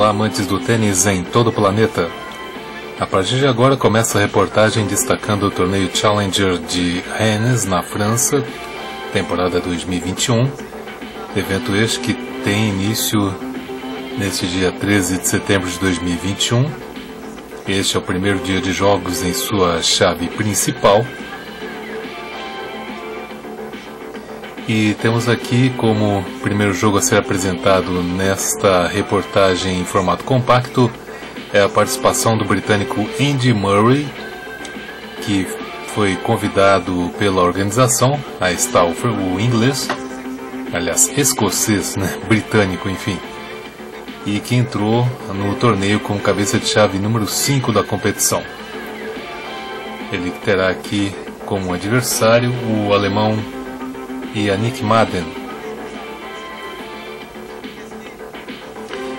Olá, amantes do tênis em todo o planeta. A partir de agora começa a reportagem destacando o torneio Challenger de Rennes, na França, temporada 2021. Evento este que tem início neste dia 13 de setembro de 2021. Este é o primeiro dia de jogos em sua chave principal. E temos aqui como primeiro jogo a ser apresentado nesta reportagem em formato compacto é a participação do britânico Andy Murray, que foi convidado pela organização a estar o inglês, aliás, escocês, né, britânico, enfim, e que entrou no torneio como cabeça de chave número 5 da competição. Ele terá aqui como adversário o alemão Yannick Madden.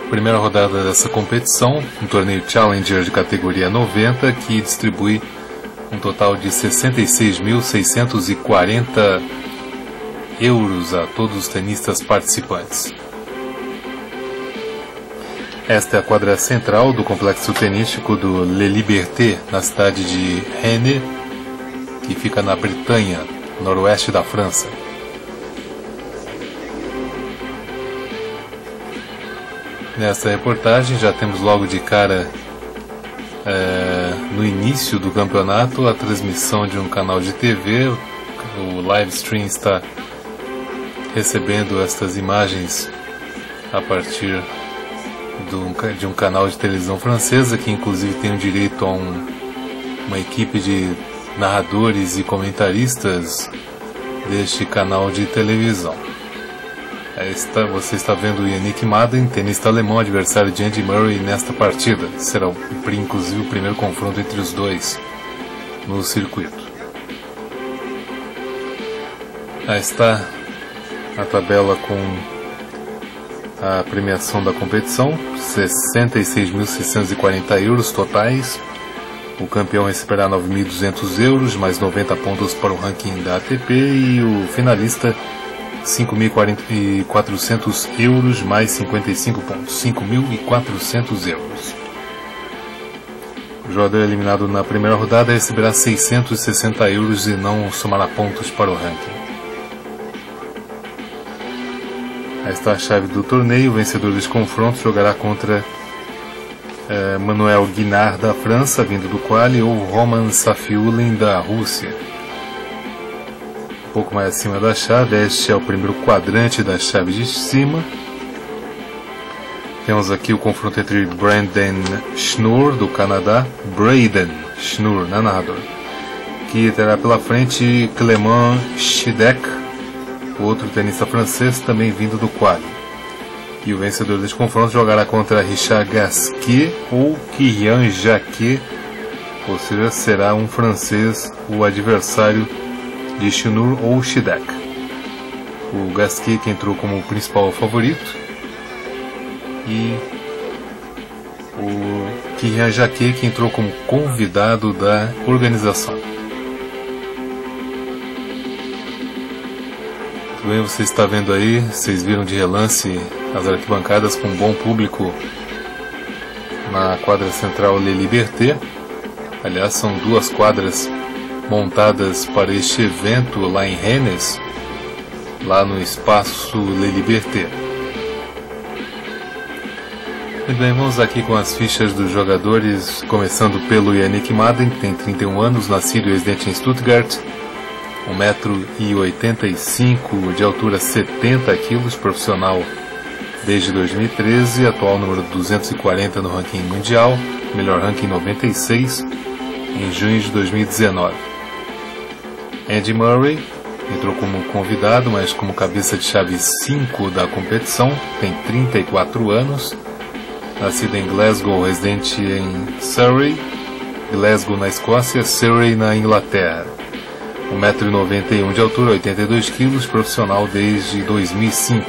Primeira rodada dessa competição, um torneio Challenger de categoria 90 que distribui um total de 66.640 euros a todos os tenistas participantes. Esta é a quadra central do complexo tenístico do Le Liberté, na cidade de Rennes, que fica na Bretanha, noroeste da França. Nesta reportagem já temos logo de cara é, no início do campeonato a transmissão de um canal de TV. O live stream está recebendo estas imagens a partir do, de um canal de televisão francesa que inclusive tem o direito a um, uma equipe de narradores e comentaristas deste canal de televisão. Está, você está vendo o Yannick Madden, tenista alemão, adversário de Andy Murray nesta partida. Será inclusive o primeiro confronto entre os dois no circuito. Aí está a tabela com a premiação da competição, 66.640 euros totais. O campeão receberá 9.200 euros, mais 90 pontos para o ranking da ATP e o finalista 5.400 euros mais 55 pontos. 5.400 euros. O jogador eliminado na primeira rodada receberá 660 euros e não somará pontos para o ranking. Aí está a chave do torneio. O vencedor deste confronto jogará contra eh, Manuel Guinard da França, vindo do quali, ou Roman Safiulin da Rússia pouco mais acima da chave. Este é o primeiro quadrante da chave de cima. Temos aqui o confronto entre Brandon Schnur, do Canadá, Braden Schnur, né, narrador, que terá pela frente Clément Schidek, outro tenista francês, também vindo do quali. E o vencedor deste confronto jogará contra Richard Gasquet ou Kylian Jacquet, ou seja, será um francês o adversário de Shinur ou Shidek. O que entrou como principal favorito e o Jacquet que entrou como convidado da organização. Muito bem, você está vendo aí, vocês viram de relance as arquibancadas com um bom público na quadra central Le Liberté. Aliás, são duas quadras montadas para este evento lá em Rennes, lá no espaço Le Liberté. E bem, vamos aqui com as fichas dos jogadores, começando pelo Yannick Madden, que tem 31 anos, nascido e residente em Stuttgart, 1,85m, de altura 70 kg, profissional desde 2013, atual número 240 no ranking mundial, melhor ranking 96, em junho de 2019. Andy Murray entrou como convidado, mas como cabeça de chave 5 da competição, tem 34 anos, nascido em Glasgow, residente em Surrey, Glasgow na Escócia, Surrey na Inglaterra. 1,91m de altura, 82kg, profissional desde 2005.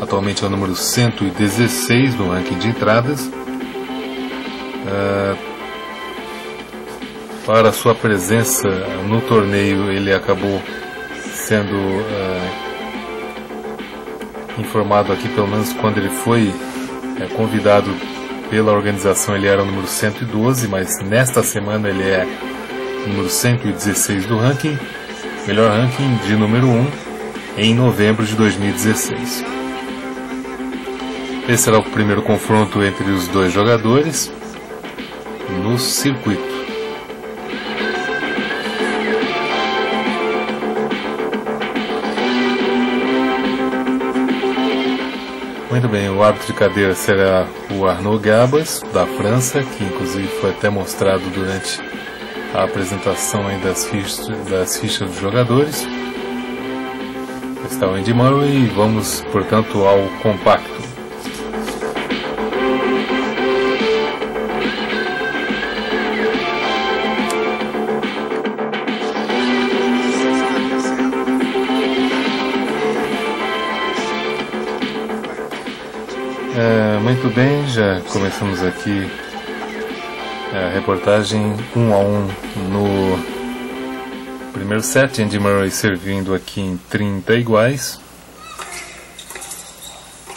Atualmente é o número 116 no ranking de entradas. Uh, para sua presença no torneio, ele acabou sendo uh, informado aqui, pelo menos quando ele foi É, convidado pela organização ele era o número 112, mas nesta semana ele é número 116 do ranking, melhor ranking de número 1 em novembro de 2016. Esse será o primeiro confronto entre os dois jogadores no circuito. Muito bem, o árbitro de cadeira será o Arnaud Gabas, da França, que inclusive foi até mostrado durante a apresentação das, fichas, das fichas dos jogadores. Está o Andy Murray e vamos, portanto, ao compacto. Muito bem, já começamos aqui a reportagem um a um no primeiro set. Andy Murray servindo aqui em 30 iguais.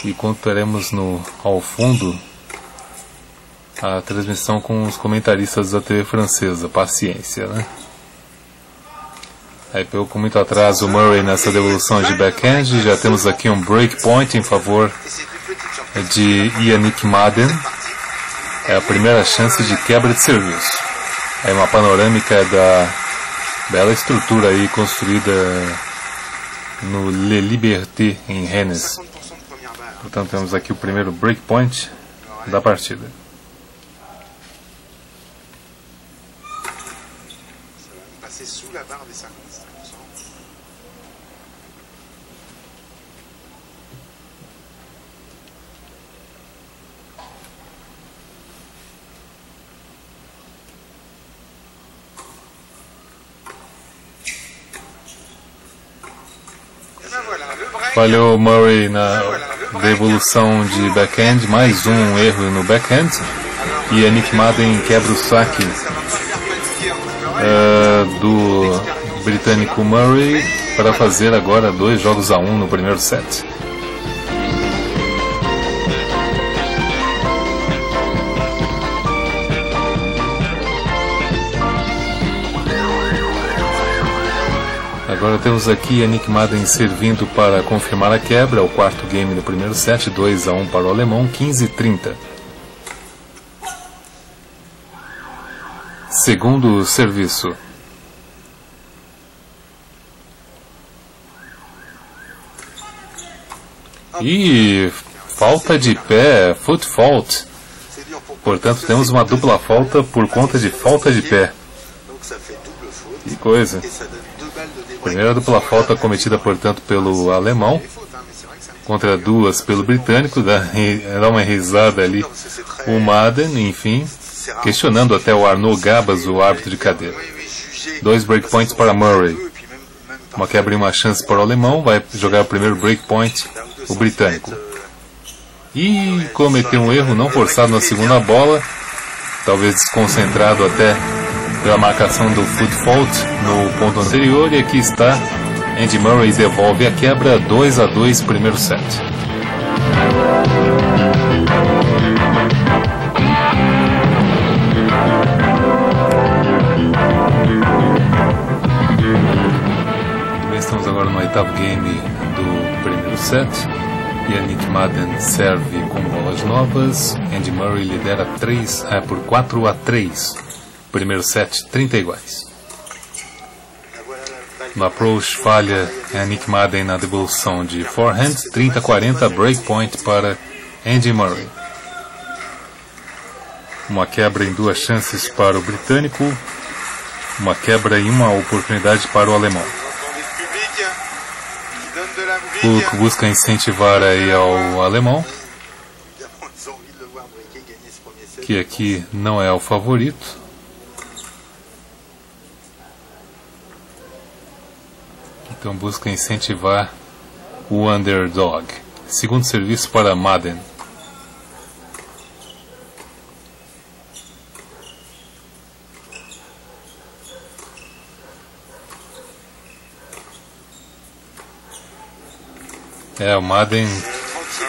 E contaremos no, ao fundo a transmissão com os comentaristas da TV francesa. Paciência, né? Aí pegou com muito atraso o Murray nessa devolução de backhand. Já temos aqui um breakpoint em favor de Yannick Madden. É a primeira chance de quebra de serviço. É uma panorâmica da bela estrutura aí construída no Le Liberté em Rennes. Portanto, temos aqui o primeiro breakpoint da partida. Falhou Murray na devolução de backhand, mais um erro no backhand. E a Nick Madden quebra o saque uh, do britânico Murray para fazer agora dois jogos a um no primeiro set. Agora temos aqui a Nick Madden servindo para confirmar a quebra, o quarto game do primeiro set, 2 a 1 para o alemão, 15-30. Segundo serviço. E falta de pé, foot fault. Portanto, temos uma dupla falta por conta de falta de pé. Que coisa. Primeira dupla falta cometida, portanto, pelo alemão, contra duas pelo britânico, dá, dá uma risada ali o Madden, enfim, questionando até o Arnaud Gabas, o árbitro de cadeira. Dois breakpoints para Murray. Uma quebra e uma chance para o alemão, vai jogar o primeiro breakpoint, o britânico. E cometeu um erro não forçado na segunda bola, talvez desconcentrado até pela marcação do foot fault no ponto anterior e aqui está Andy Murray devolve a quebra 2 a 2 primeiro set. Estamos agora no oitavo game do primeiro set. Yannick Madden serve com bolas novas. Andy Murray lidera 3, é, por 4 a 3 Primeiro set, 30 iguais. No approach, falha a Nick Madden na devolução de forehand, 30-40, breakpoint para Andy Murray. Uma quebra em duas chances para o britânico, uma quebra em uma oportunidade para o alemão. Cook busca incentivar aí ao alemão, que aqui não é o favorito. Então busca incentivar o underdog. Segundo serviço para Madden. É, o Madden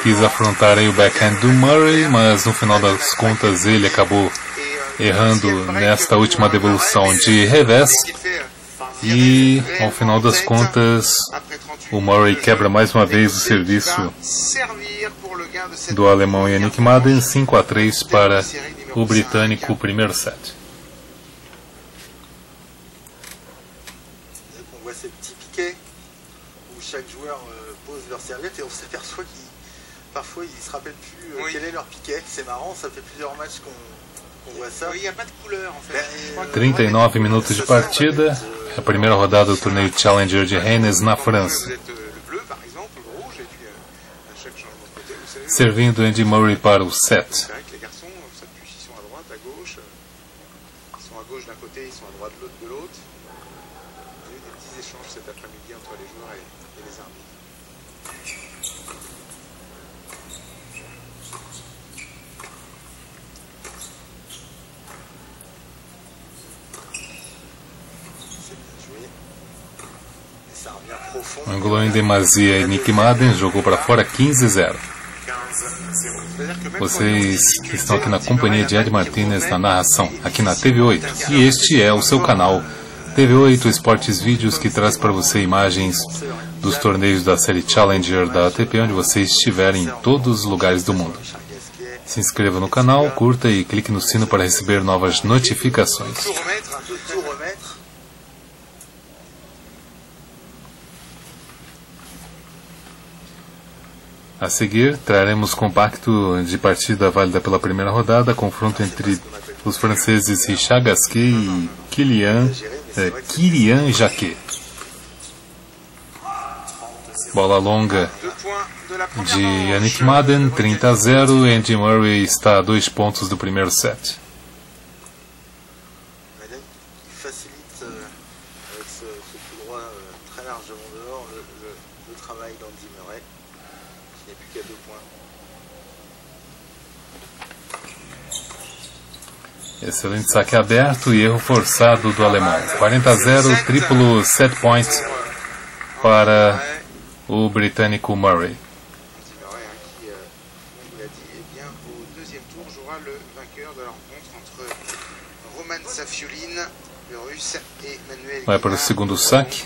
quis afrontar aí o backhand do Murray, mas no final das contas ele acabou errando nesta última devolução de revés. E ao final das contas, o Murray quebra mais uma vez o serviço do alemão Yannick Madden, 5 a 3 para o britânico, primeiro set. chaque joueur euh, pose leur serviette et on s'aperçoit qu'ils parfois ils se rappellent plus euh, oui. quel est leur piquet. C'est marrant, ça fait plusieurs matchs qu'on qu voit ça. Il n'y a pas de couleur en fait. Ben, 39 minutos de partida, a primeira rodada do torneio Challenger de Rennes na França. Servindo Andy Murray para o set. Angolou em demasia e Nick Madden jogou para fora 15-0. Vocês estão aqui na companhia de Ed Martinez na narração, aqui na TV8. E este é o seu canal TV8 Esportes Vídeos que traz para você imagens dos torneios da série Challenger da ATP onde você estiver em todos os lugares do mundo. Se inscreva no canal, curta e clique no sino para receber novas notificações. A seguir, traremos compacto de partida válida pela primeira rodada, confronto entre os franceses Richard Gasquet e Kylian, eh, Kylian Jacquet. Bola longa de. Yannick Madden, 30 a 0. Andy Murray está a dois pontos do primeiro set. Excelente saque aberto e erro forçado do alemão. 40 a 0, triplo set points para o britânico Murray. Andy Murray, hein, qui, euh, comme vous l'a dit, eh bien, au deuxième tour jouera le vainqueur de la rencontre entre Roman Safiulin, le russe, et Manuel Vai para o Guimard, segundo le saque.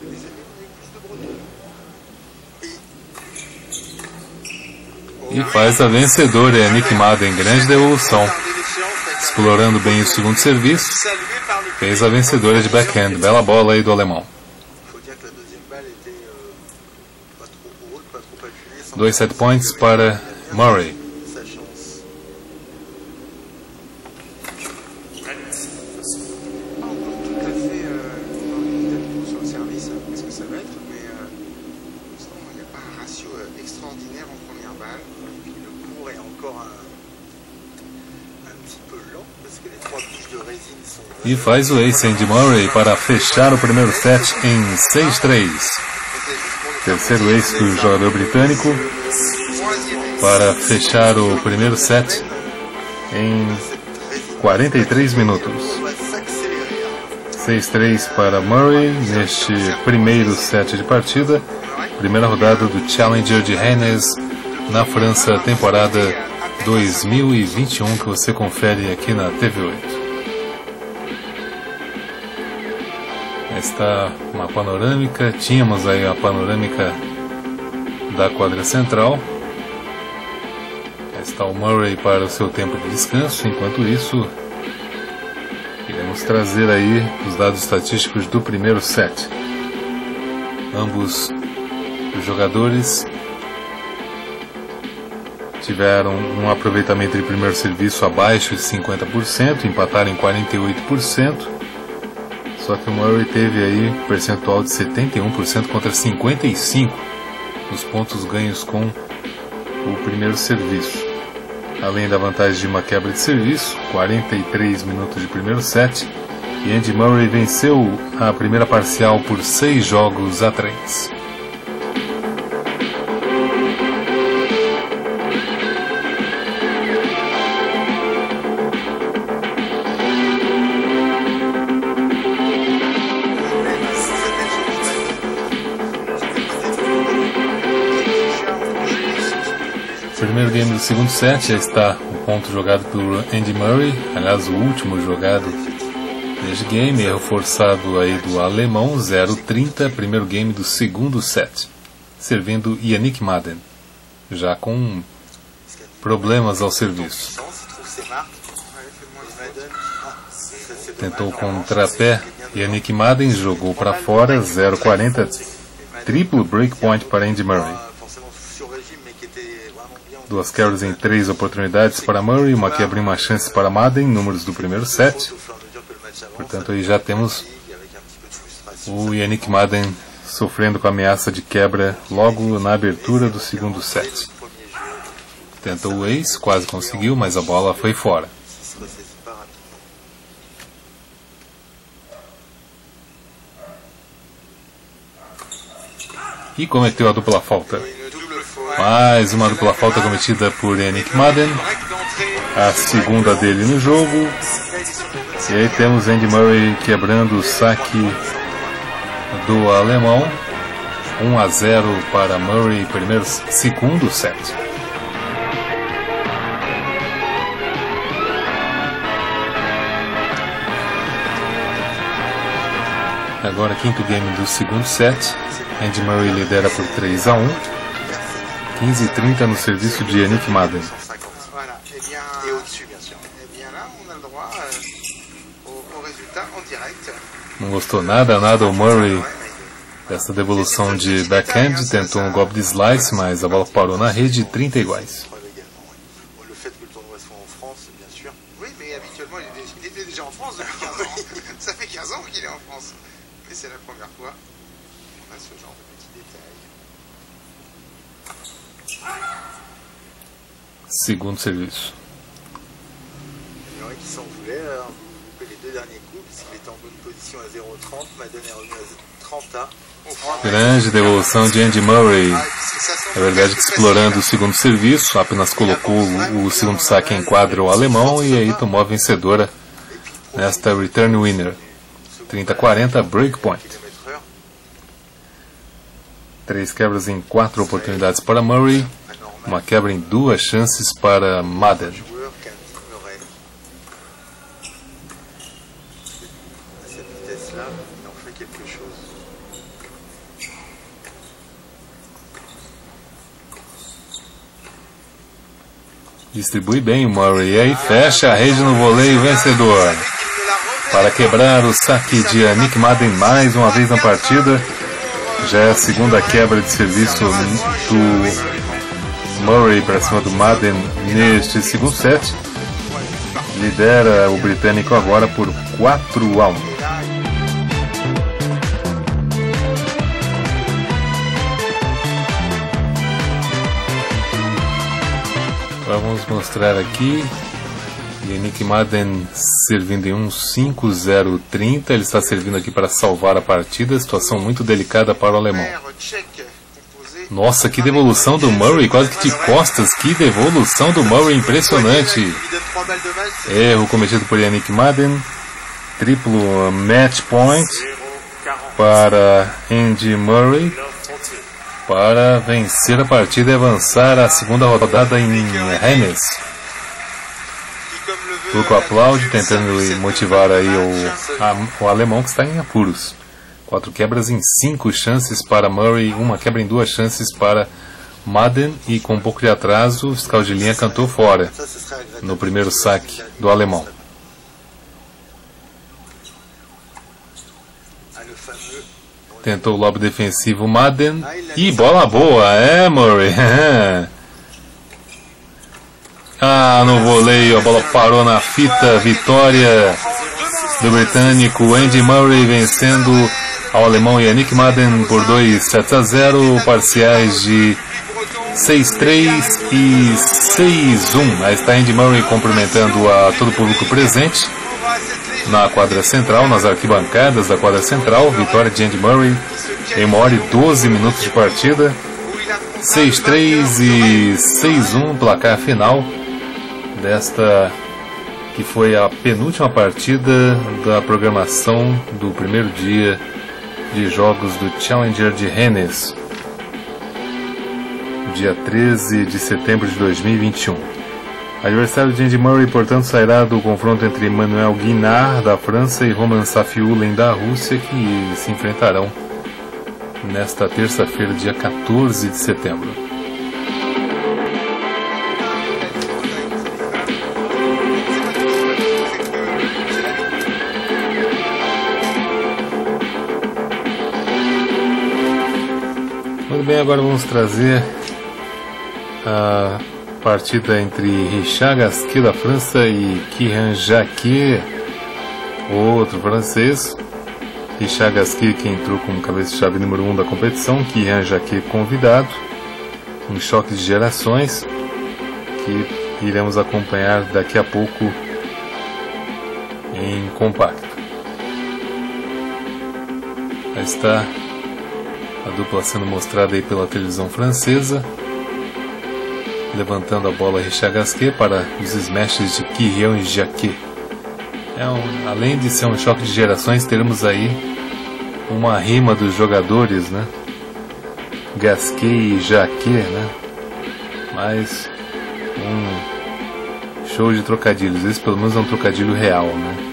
Des années, on a eu plus de Bretons. E faz a vencedora, é Nick Madden. Grande devolução. Explorando bem o segundo serviço. Fez a vencedora de backhand. Bela bola aí do alemão. Il faut dire que la E faz o ace Andy Murray para fechar o primeiro set em 6-3. C'était juste pour le faire Terceiro ace do jogador britânico para fechar o primeiro set em Cette résine 43 minutos. va s'accélérer. 6-3 para Murray neste primeiro set de partida. Primeira rodada do Challenger de Rennes na França, temporada 2021, que você confere aqui na TV8. Está uma panorâmica, tínhamos aí a panorâmica da quadra central. Está o Murray para o seu tempo de descanso, enquanto isso Iremos trazer aí os dados estatísticos do primeiro set. Ambos os jogadores tiveram um aproveitamento de primeiro serviço abaixo de 50%, empataram em 48%. Só que o Murray teve aí um percentual de 71% contra 55% nos pontos ganhos com o primeiro serviço. Além da vantagem de uma quebra de serviço, 43 minutos de primeiro set, e Andy Murray venceu a primeira parcial por 6 jogos a 3. Segundo set já está o ponto jogado por Andy Murray, aliás o último jogado neste game, erro forçado aí do alemão 0-30, primeiro game do segundo set, servindo Yannick Madden, já com problemas ao serviço. Tentou contrapé, Yannick Madden jogou para fora 0-40, triplo breakpoint para Andy Murray. Duas quebras em três oportunidades para Murray, uma quebra em uma chance para Madden, números do primeiro set. Portanto, aí já temos o Yannick Madden sofrendo com a ameaça de quebra logo na abertura do segundo set. Tentou o ace, quase conseguiu, mas a bola foi fora. E cometeu a dupla falta. Mais uma dupla falta cometida por Yannick Madden. A segunda dele no jogo. E aí temos Andy Murray quebrando o saque do alemão. 1 a 0 para Murray, primeiro, segundo set. Agora quinto game do segundo set. Andy Murray lidera por 3 a 1. 15 e 30 no serviço de Yannick Madden. Não gostou nada, nada o Murray. Dessa devolução de backhand, tentou um golpe de slice, mas a bola parou na rede 30 iguais. 30 A. Grande devolução de Andy Murray. É verdade que explorando o segundo serviço, apenas colocou o, segundo saque em quadro alemão e aí tomou a vencedora nesta return winner. 30-40 breakpoint. Três quebras em quatro oportunidades para Murray, uma quebra em duas chances para Madden. Distribui bem o Murray e aí fecha a rede no voleio vencedor. Para quebrar o saque de Nick Madden mais uma vez na partida. Já é a segunda quebra de serviço do Murray para cima do Madden neste segundo set. Lidera o britânico agora por 4 a 1. Vamos mostrar aqui Yannick Madden servindo em um 5-0-30. Ele está servindo aqui para salvar a partida. Situação muito delicada para o alemão. Nossa, que devolução do Murray, quase que de costas. Que devolução do Murray, impressionante. Erro cometido por Yannick Madden. Triplo match point para Andy Murray para vencer a partida e avançar a segunda rodada em Rennes. Turco aplaude, tentando motivar aí o, a, o alemão que está em apuros. Quatro quebras em cinco chances para Murray, uma quebra em duas chances para Madden e com um pouco de atraso, o fiscal de linha cantou fora no primeiro saque do alemão. Tentou o lobo defensivo Madden e bola boa, é Murray. Ah, no voleio, a bola parou na fita. Vitória do britânico Andy Murray vencendo ao alemão Yannick Madden por 2 sets a 0, parciais de 6-3 e 6-1. Aí está Andy Murray cumprimentando a todo o público presente na quadra central, nas arquibancadas da quadra central. Vitória de Andy Murray em uma hora e 12 minutos de partida. 6-3 e 6-1, placar final desta que foi a penúltima partida da programação do primeiro dia de jogos do Challenger de Rennes. dia 13 de setembro de 2021. Adversário de Andy Murray, portanto, sairá do confronto entre Manuel Guinard, da França, e Roman Safiullin, da Rússia, que se enfrentarão nesta terça-feira, dia 14 de setembro. Agora vamos trazer a partida entre Richard Gasquet da França e Kiran Jacquet, outro francês. Richard Gasquet que entrou como cabeça-chave número 1 um da competição, Kiran Jacquet convidado. Um choque de gerações que iremos acompanhar daqui a pouco em compacto. Está a dupla sendo mostrada aí pela televisão francesa. Levantando a bola Richard Gasquet para os smashes de Kyrian e Jacquet. É um, além de ser um choque de gerações, teremos aí uma rima dos jogadores, né? Gasquet e Jacquet, né? Mas um show de trocadilhos. Esse pelo menos é um trocadilho real, né?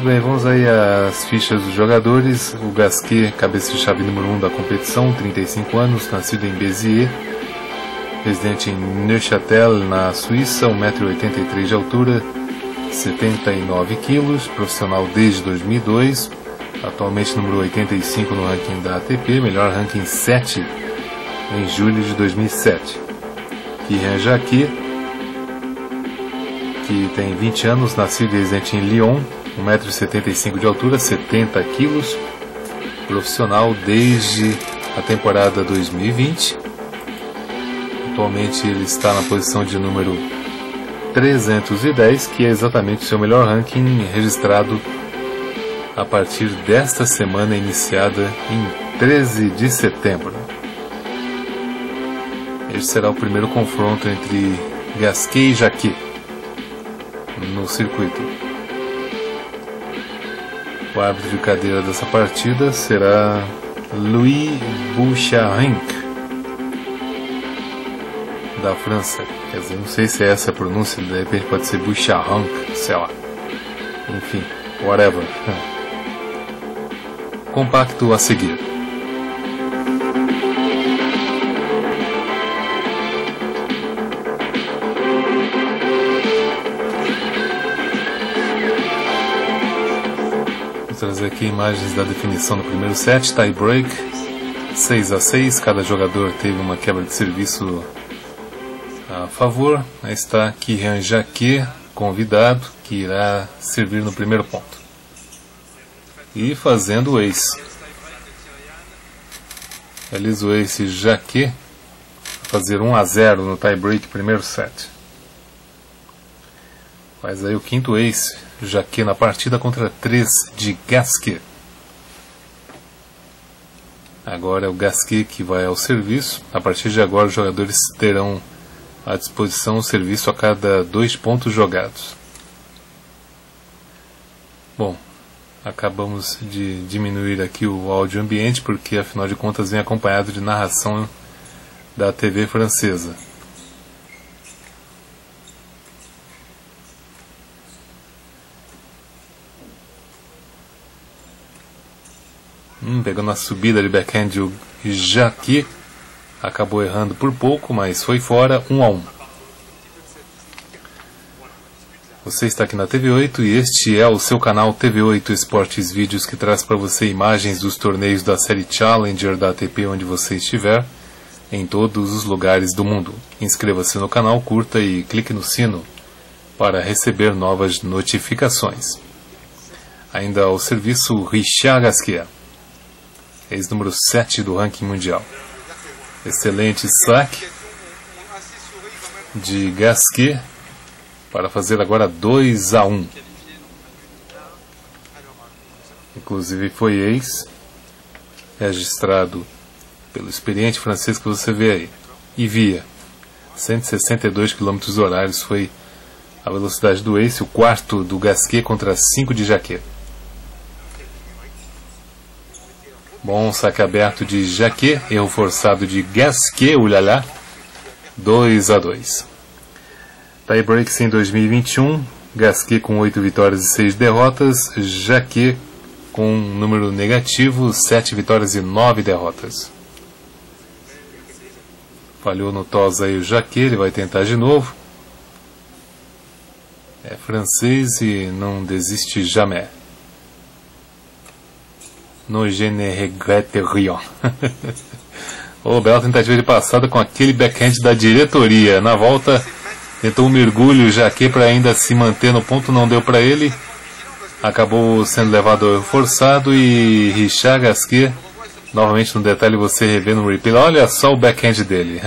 Muito bem, vamos aí às fichas dos jogadores. O Gasquet, cabeça de chave número 1 um da competição, 35 anos, nascido em Béziers, residente em Neuchâtel, na Suíça, 1,83m de altura, 79 kg, profissional desde 2002, atualmente número 85 no ranking da ATP, melhor ranking 7 em julho de 2007. Kyrian Jacquet, que tem 20 anos, nascido e residente em Lyon, 1,75m de altura, 70 kg, profissional desde a temporada 2020. Atualmente ele está na posição de número 310, que é exatamente o seu melhor ranking registrado a partir desta semana iniciada em 13 de setembro. Este será o primeiro confronto entre Gasquet e Jacquet no circuito. O árbitro de cadeira dessa partida será Louis Boucharenc, da França. Quer dizer, não sei se é essa a pronúncia, de repente pode ser Boucharenc, sei lá. Enfim, whatever. Compacto a seguir. Trazer aqui imagens da definição do primeiro set, tie break, 6 a 6, cada jogador teve uma quebra de serviço a favor. Aí está Kiran Jacquet, convidado, que irá servir no primeiro ponto. E fazendo o ace. Realiza o ace Jacquet, fazer 1 a 0 no tie break primeiro set. Faz aí o quinto ace, Jaque na partida contra 3 de Gasquet. Agora é o Gasquet que vai ao serviço. A partir de agora os jogadores terão à disposição o serviço a cada dois pontos jogados. Bom, acabamos de diminuir aqui o áudio ambiente porque afinal de contas vem acompanhado de narração da TV francesa. Hum, pegando a subida de backhand o Jaqui. Acabou errando por pouco, mas foi fora, 1 um a 1 um. Você está aqui na TV8 e este é o seu canal TV8 Esportes Vídeos que traz para você imagens dos torneios da série Challenger da ATP onde você estiver, em todos os lugares do mundo. Inscreva-se no canal, curta e clique no sino para receber novas notificações. Ainda ao serviço Richard Gasquet ex-número 7 do ranking mundial. Excelente saque de Gasquet para fazer agora 2 a 1. Inclusive foi ex registrado pelo experiente francês que você vê aí. E via 162 km horários foi a velocidade do Ace, o quarto do Gasquet contra 5 de Jaquet. Bom saque aberto de Jaquet, erro forçado de Gasquet, ulhalá, 2 a 2. Tie breaks em 2021, Gasquet com 8 vitórias e 6 derrotas, Jaquet com um número negativo, 7 vitórias e 9 derrotas. Falhou no tos aí o Jaquet, ele vai tentar de novo. É francês e não desiste jamais. No je ne regrette oh, bela tentativa de passada com aquele backhand da diretoria. Na volta, tentou um mergulho, Jaquet para ainda se manter no ponto, não deu para ele. Acabou sendo levado forçado e Richard Gasquet Novamente no detalhe você revê no replay. Olha só o backhand dele.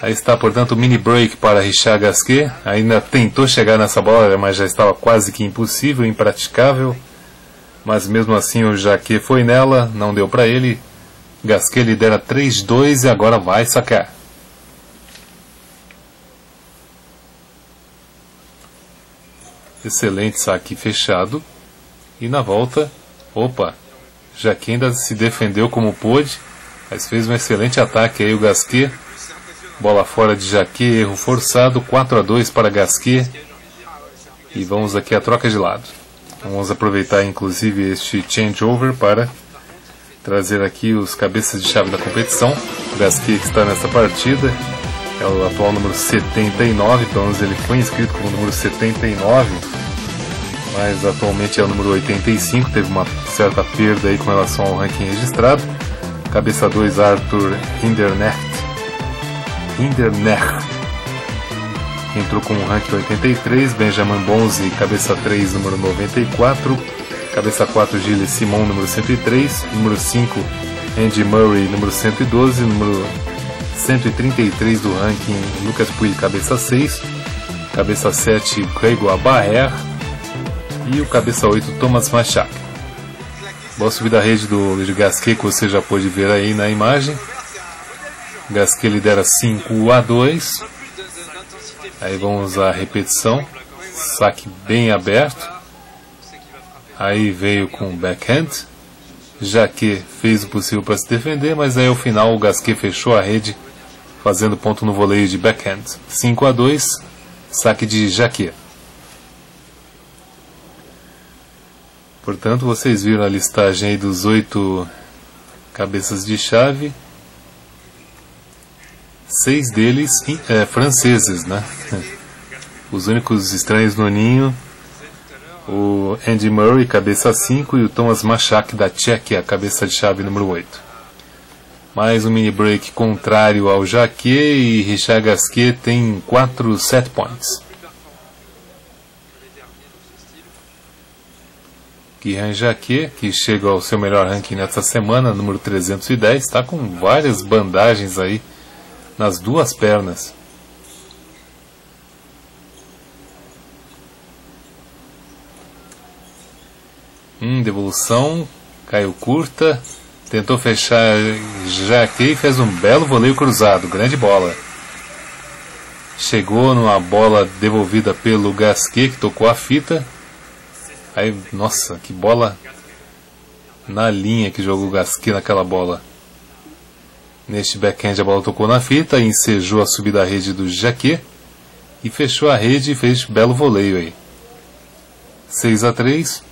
Aí está, portanto, o mini break para Richard Gasquet. Ainda tentou chegar nessa bola, mas já estava quase que impossível, impraticável. Mas mesmo assim o Jaque foi nela, não deu para ele. Gasquet lidera 3-2 e agora vai sacar. Excelente saque fechado. E na volta, opa, Jaquim ainda se defendeu como pôde, mas fez um excelente ataque aí o Gasquet. Bola fora de Jaquet, erro forçado, 4 a 2 para Gasquet. E vamos aqui a troca de lado. Vamos aproveitar inclusive este changeover para trazer aqui os cabeças de chave da competição. Gasquet que está nessa partida é o atual número 79, pelo menos ele foi inscrito como número 79 mas atualmente é o número 85, teve uma certa perda aí com relação ao ranking registrado. Cabeça 2, Arthur Hindernecht. Hindernecht. Entrou com o ranking 83, Benjamin Bonzi, cabeça 3, número 94. Cabeça 4, Gilles Simon, número 103. Número 5, Andy Murray, número 112. Número 133 do ranking, Lucas Puig, cabeça 6. Cabeça 7, Gregor Barrer e o cabeça 8 Thomas Machak. Boa subida à rede do Gasquet que você já pôde ver aí na imagem. Gasquet lidera 5 a 2. Aí vamos à repetição. Saque bem aberto. Aí veio com backhand. Jaque fez o possível para se defender, mas aí ao final o Gasquet fechou a rede, fazendo ponto no voleio de backhand. 5 a 2. Saque de Jaque. Portanto, vocês viram a listagem dos oito cabeças de chave. Seis deles é, franceses, né? Os únicos estranhos no ninho, o Andy Murray, cabeça 5, e o Thomas Machak, da Tchequia, cabeça de chave número 8. Mais um mini break contrário ao Jaquet e Richard Gasquet tem 4 set points. Guilherme Jaquet, que chega ao seu melhor ranking nessa semana, número 310, está com várias bandagens aí nas duas pernas. Hum, devolução, caiu curta, tentou fechar Jaquet e fez um belo voleio cruzado, grande bola. Chegou numa bola devolvida pelo Gasquet, que tocou a fita, Aí, nossa, que bola na linha que jogou o Gasquet naquela bola. Neste backhand a bola tocou na fita, ensejou a subida da rede do Jaquet e fechou a rede e fez belo voleio aí. 6 a 3.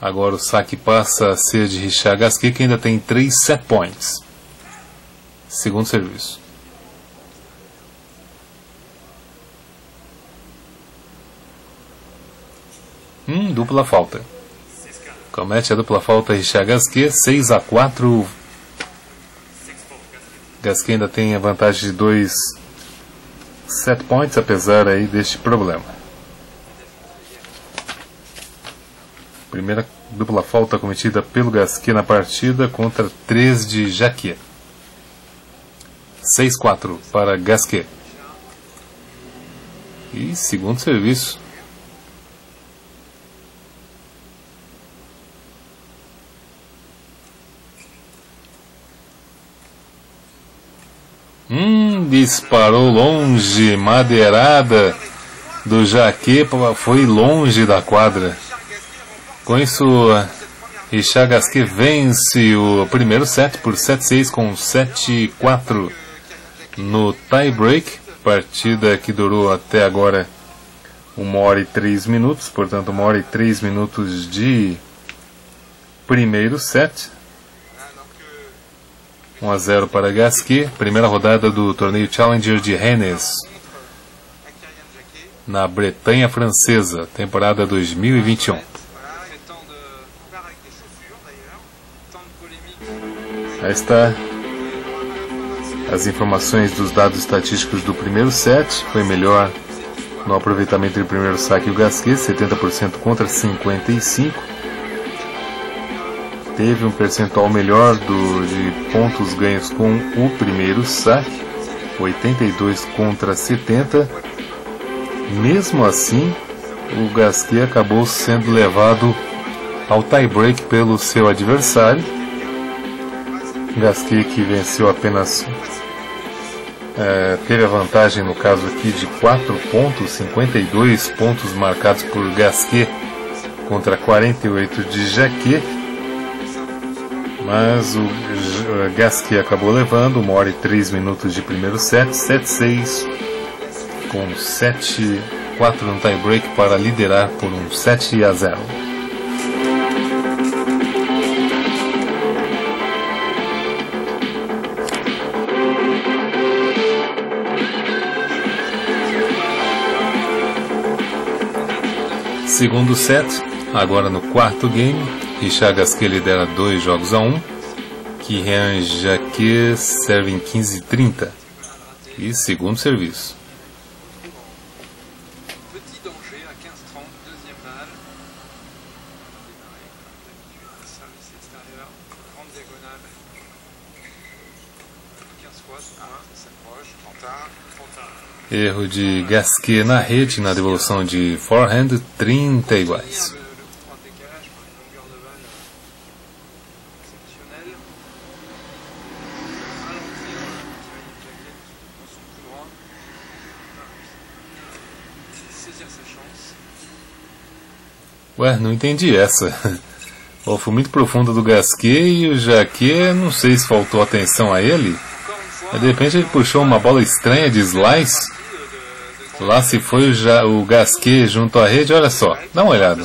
Agora o saque passa a ser de Richard Gasquet, que ainda tem 3 set points. Segundo serviço. Hum, dupla falta. Comete a dupla falta Richard Gasquet, 6 a 4. Gasquet ainda tem a vantagem de 2 set points, apesar aí deste problema. Primeira dupla falta cometida pelo Gasquet na partida contra 3 de Jaquier. 6-4 para Gasquet. E segundo serviço. Hum, disparou longe, madeirada do Jaque foi longe da quadra. Com isso, Richard Gasquet vence o primeiro set por 7-6 com 7-4 no tie-break. Partida que durou até agora uma hora e três minutos, portanto uma hora e três minutos de primeiro set. 1 a 0 para Gasquet, primeira rodada do torneio Challenger de Rennes, na Bretanha Francesa, temporada 2021. Aí está as informações dos dados estatísticos do primeiro set. Foi melhor no aproveitamento do primeiro saque o Gasquet, 70% contra 55% teve um percentual melhor do, de pontos ganhos com o primeiro saque, 82 contra 70. Mesmo assim, o Gasquet acabou sendo levado ao tie-break pelo seu adversário. Gasquet que venceu apenas é, teve a vantagem no caso aqui de 4 pontos, 52 pontos marcados por Gasquet contra 48 de Jaquet mas o Gasquet acabou levando uma hora e três minutos de primeiro set, 7-6, com 7-4 no tie-break para liderar por um 7 a 0. Segundo set, agora no quarto game, Richard Gasquet lidera dois jogos a um. Kyrian Jaquet serve em 15 e 30. E segundo serviço. Erro de Gasquet na rede na devolução de forehand, 30 iguais. Ué, não entendi essa. Oh, foi muito profunda do Gasquet e o Jaquet, não sei se faltou atenção a ele. De repente ele puxou uma bola estranha de slice. Lá se foi o, ja, o Gasquet junto à rede, olha só, dá uma olhada.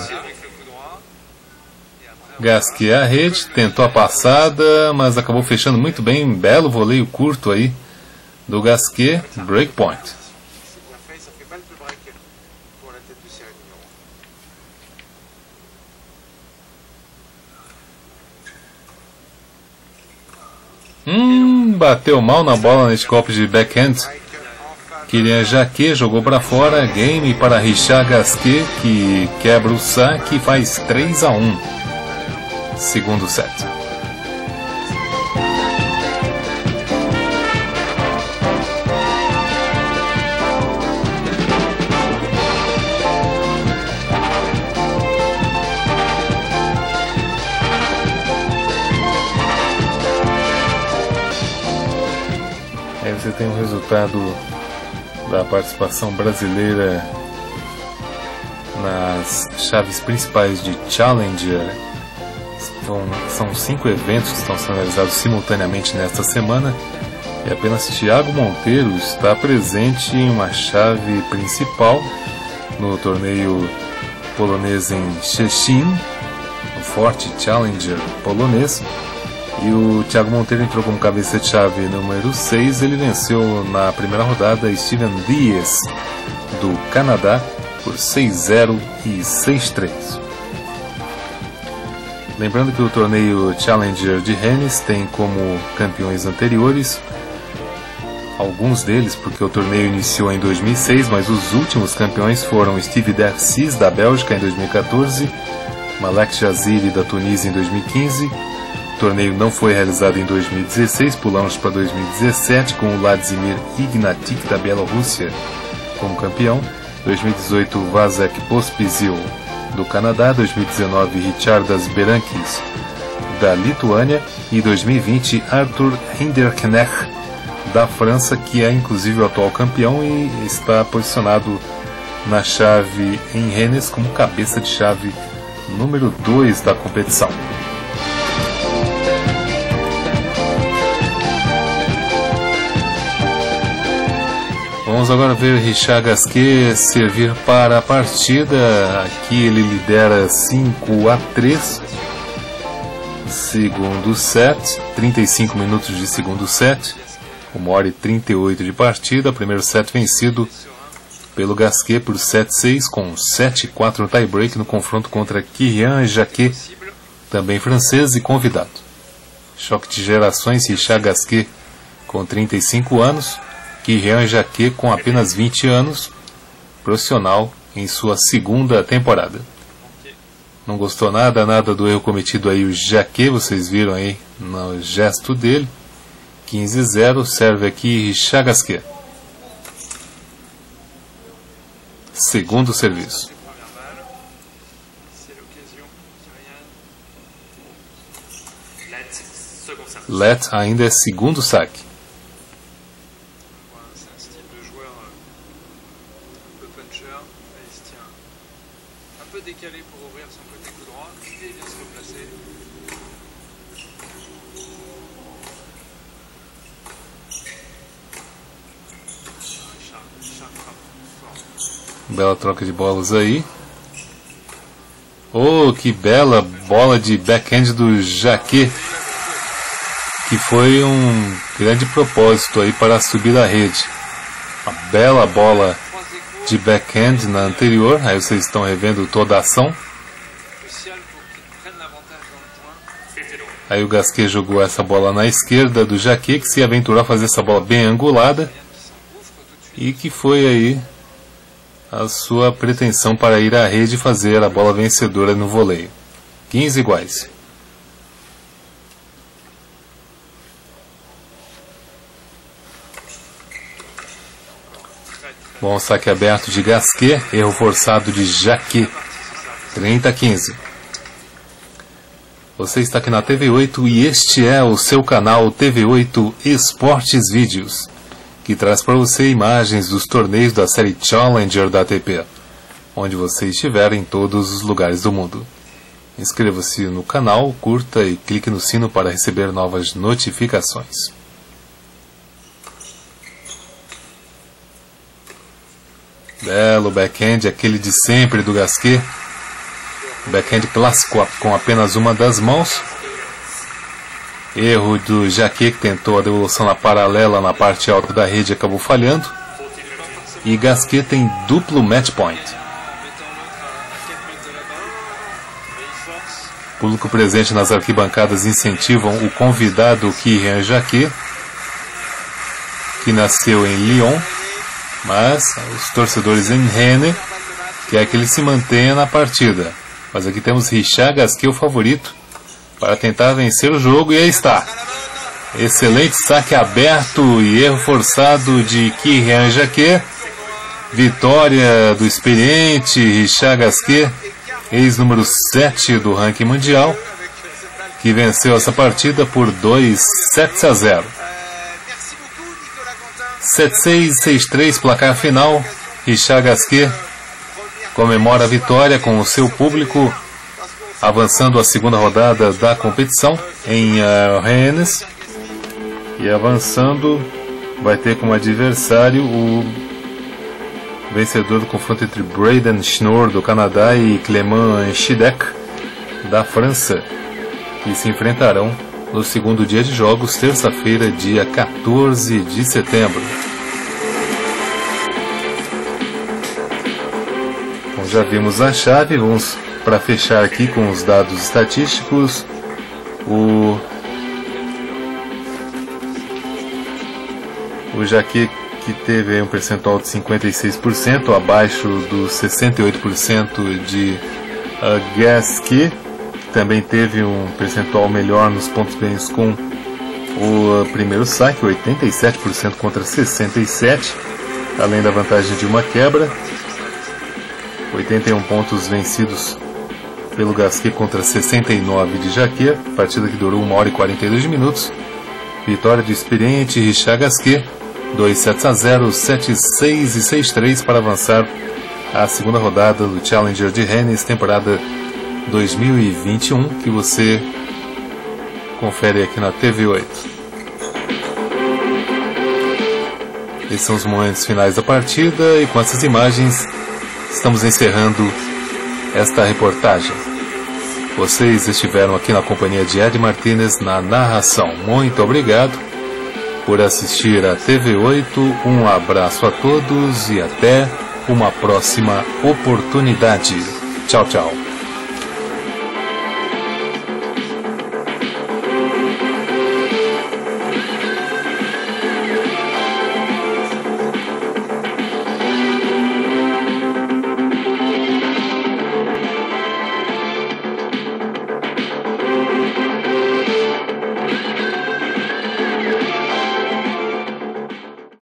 Gasquet a rede, tentou a passada, mas acabou fechando muito bem, belo voleio curto aí do Gasquet, break Hum, bateu mal na bola nesse copo de backhand. Kylian Jaquet jogou para fora, game para Richard Gasquet, que quebra o saque e faz 3 a 1. Segundo set. Resultado da participação brasileira nas chaves principais de Challenger. São, são cinco eventos que estão sendo realizados simultaneamente nesta semana e apenas Thiago Monteiro está presente em uma chave principal no torneio polonês em Szczecin, o Forte Challenger polonês. E o Thiago Monteiro entrou como cabeça de chave número 6. Ele venceu na primeira rodada Steven Dias, do Canadá, por 6-0 e 6-3. Lembrando que o torneio Challenger de Rennes tem como campeões anteriores alguns deles, porque o torneio iniciou em 2006, mas os últimos campeões foram Steve Dercis da Bélgica em 2014, Malek Jaziri da Tunísia em 2015 o torneio não foi realizado em 2016, pulamos para 2017 com o Vladimir Ignatik da Bielorrússia como campeão, 2018 Vazek Pospisil do Canadá, 2019 Richardas Berankis da Lituânia. E 2020 Arthur Hinderknecht da França, que é inclusive o atual campeão e está posicionado na chave em Rennes como cabeça de chave número 2 da competição. Vamos agora ver Richard Gasquet servir para a partida. Aqui ele lidera 5 a 3. Segundo set, 35 minutos de segundo set. 1 hora e 38 de partida. Primeiro set vencido pelo Gasquet por 7-6 com 7-4 no tie-break no confronto contra Kyrian Jacquet, também francês e convidado. Choque de gerações Richard Gasquet com 35 anos Kyrian Jacquet com apenas 20 anos, profissional em sua segunda temporada. Não gostou nada, nada do erro cometido aí o Jacquet, vocês viram aí no gesto dele. 15-0, serve aqui Richard Gasquet. Segundo serviço. Let ainda é segundo saque. Bela troca de bolas aí. Oh, que bela bola de backhand do Jaque. Que foi um grande propósito aí para subir a rede. Uma bela bola de backhand na anterior. Aí vocês estão revendo toda a ação. Aí o Gasquet jogou essa bola na esquerda do Jaque, que se aventurou a fazer essa bola bem angulada. E que foi aí a sua pretensão para ir à rede e fazer a bola vencedora no voleio. 15 iguais. Bom saque aberto de Gasquet, erro forçado de Jaque. 30 a 15. Você está aqui na TV8 e este é o seu canal TV8 Esportes Vídeos que traz para você imagens dos torneios da série Challenger da ATP, onde você estiver em todos os lugares do mundo. Inscreva-se no canal, curta e clique no sino para receber novas notificações. Belo backhand, aquele de sempre do Gasquet. Backhand clássico com apenas uma das mãos. Erro do Jaque que tentou a devolução na paralela na parte alta da rede acabou falhando. E Gasquet tem duplo match point. O público presente nas arquibancadas incentivam o convidado Kyrian Jaque, que nasceu em Lyon, mas os torcedores em Rennes querem que ele se mantenha na partida. Mas aqui temos Richard Gasquet, o favorito, para tentar vencer o jogo e aí está. Excelente saque aberto e erro forçado de Kyrian Jacquet. Vitória do experiente Richard Gasquet, ex-número 7 do ranking mundial, que venceu essa partida por 2 sets a 0. 7-6, 6-3, placar final. Richard Gasquet comemora a vitória com o seu público avançando a segunda rodada da competição em uh, Rennes. E avançando, vai ter como adversário o vencedor do confronto entre Braden Schnorr do Canadá e Clément Schidek da França, que se enfrentarão no segundo dia de jogos, terça-feira, dia 14 de setembro. Já vimos a chave, vamos para fechar aqui com os dados estatísticos, o o Jaque que teve um percentual de 56%, abaixo dos 68% de uh, também teve um percentual melhor nos pontos ganhos com o uh, primeiro saque, 87% contra 67%, além da vantagem de uma quebra, 81 pontos vencidos pelo Gasquet contra 69 de Jaquet, partida que durou 1 hora e 42 minutos. Vitória do experiente Richard Gasquet, 2 sets a 0, 7 6 e 6 3 para avançar à segunda rodada do Challenger de Rennes, temporada 2021 que você confere aqui na TV8. Esses são os momentos finais da partida e com essas imagens estamos encerrando esta reportagem. Vocês estiveram aqui na companhia de Ed Martinez na narração. Muito obrigado por assistir a TV8. Um abraço a todos e até uma próxima oportunidade. Tchau, tchau.